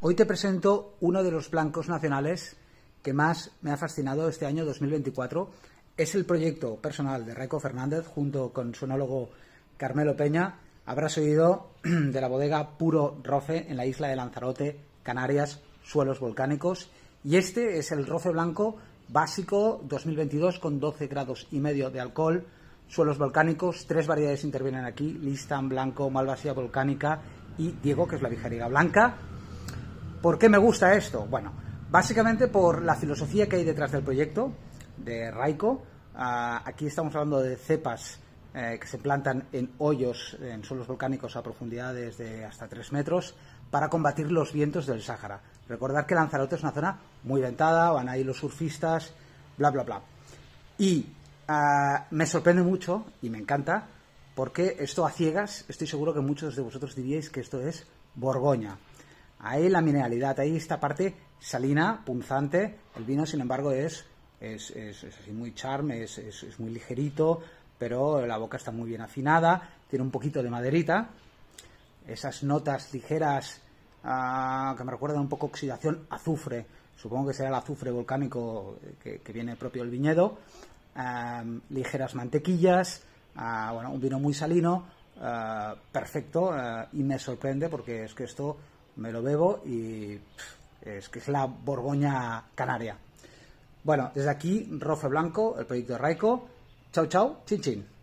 Hoy te presento uno de los blancos nacionales que más me ha fascinado este año 2024. Es el proyecto personal de Raico Fernández junto con su enólogo Carmelo Peña. Habrás oído de la bodega Puro Roce en la isla de Lanzarote, Canarias, suelos volcánicos. Y este es el roce blanco básico 2022 con 12 grados y medio de alcohol, suelos volcánicos, tres variedades intervienen aquí, Listan, Blanco, Malvasía Volcánica y Diego, que es la vijariga blanca. ¿Por qué me gusta esto? Bueno, básicamente por la filosofía que hay detrás del proyecto de Raico. Ah, aquí estamos hablando de cepas eh, que se plantan en hoyos en suelos volcánicos a profundidades de hasta 3 metros para combatir los vientos del Sáhara. Recordar que Lanzarote es una zona muy ventada, van ahí los surfistas, bla, bla, bla. Y ah, me sorprende mucho y me encanta porque esto a ciegas, estoy seguro que muchos de vosotros diríais que esto es Borgoña. Ahí la mineralidad, ahí esta parte salina, punzante. El vino, sin embargo, es, es, así muy charme, es, es, muy ligerito, pero la boca está muy bien afinada, tiene un poquito de maderita. Esas notas ligeras ah, que me recuerdan un poco oxidación, azufre. Supongo que será el azufre volcánico que, viene propio del viñedo. Ah, ligeras mantequillas, ah, bueno, un vino muy salino, perfecto, y me sorprende porque es que esto me lo bebo y es que es la Borgoña canaria. Bueno, desde aquí, Rofe Blanco, el proyecto de Raico. Chao, chao, chin, chin.